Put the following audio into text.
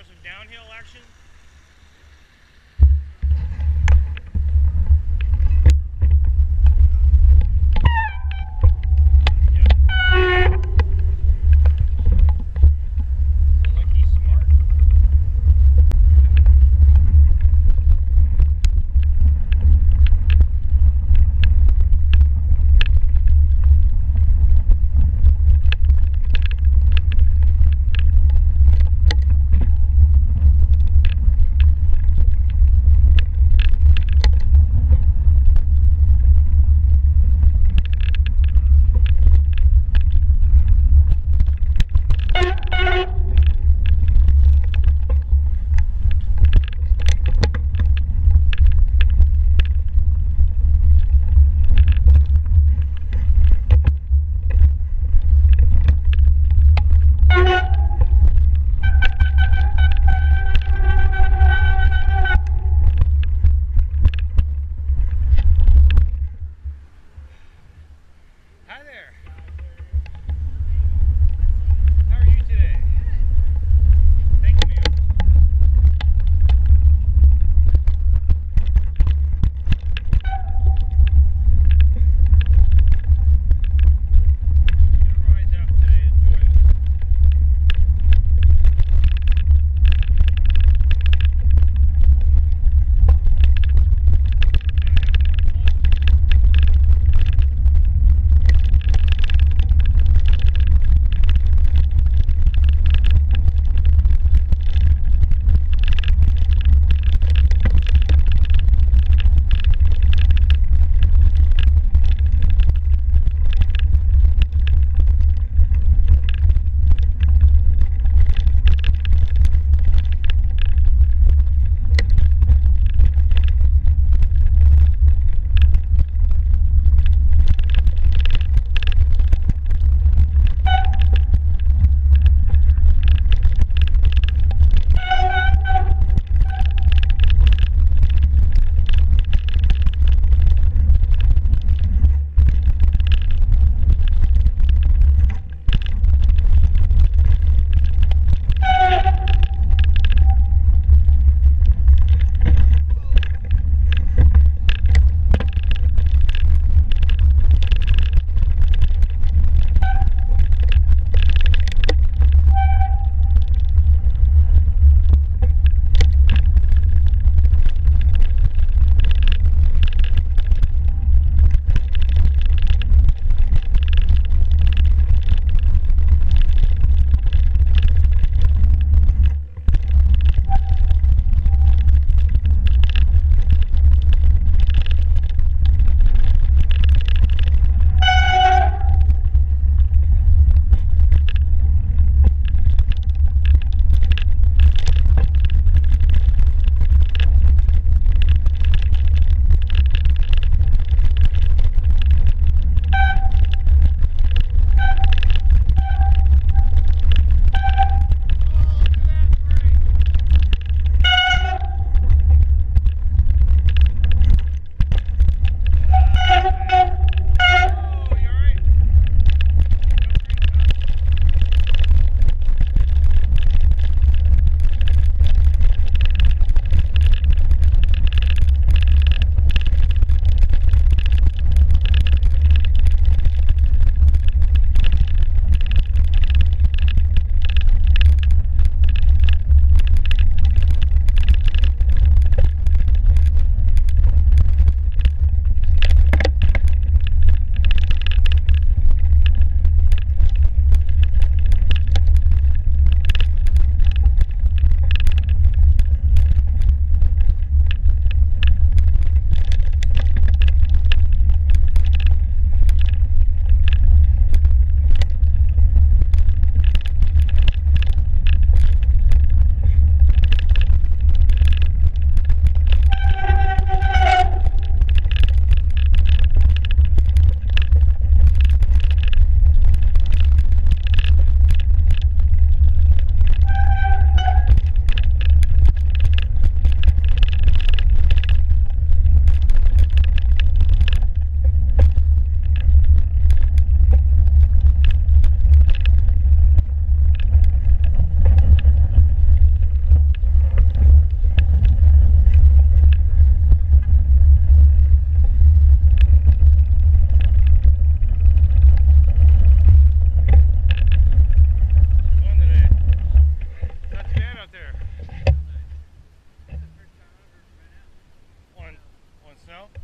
some downhill action. No?